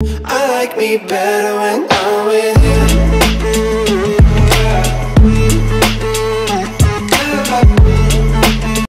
I like me better when